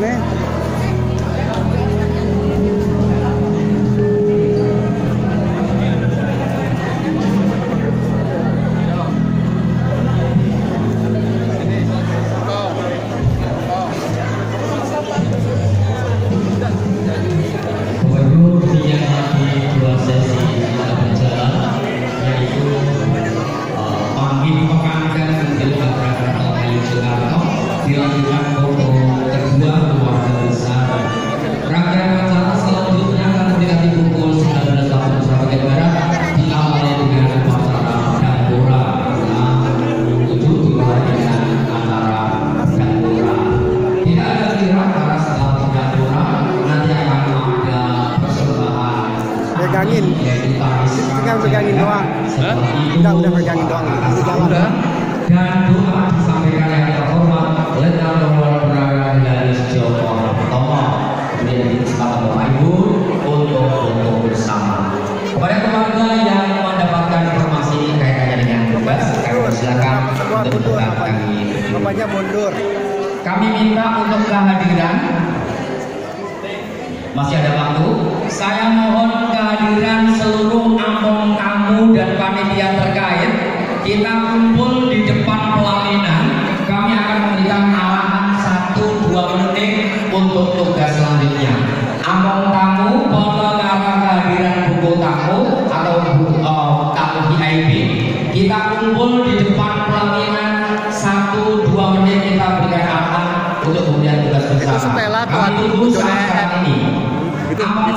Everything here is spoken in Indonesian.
में dilakukan foto kedua keluarga besar. Rangkaian acara selanjutnya akan berdiri pukul 19.00 sampai barat diawali dengan upacara dapura yang itu dimulai dengan. Tidak ada kira karena setelah dapura nanti akan ada persembahan. Pegangin, pegangin doang. Udah udah pegangin doang. Udah. Dan doa Bapaknya. Mundur. kami minta untuk kehadiran. Masih ada waktu? Saya mohon kehadiran seluruh among tamu dan panitia terkait. Kita kumpul di depan pelaminan. Kami akan memberikan arahan 1-2 menit untuk tugas selanjutnya. Among tamu pengelara kehadiran buku tamu atau buku, eh, tamu VIP kita kumpul di depan pelaminan 1-2 menit kita berikan arahan untuk kemudian tugas bersama. Kami tunggu saat ini. Itu Among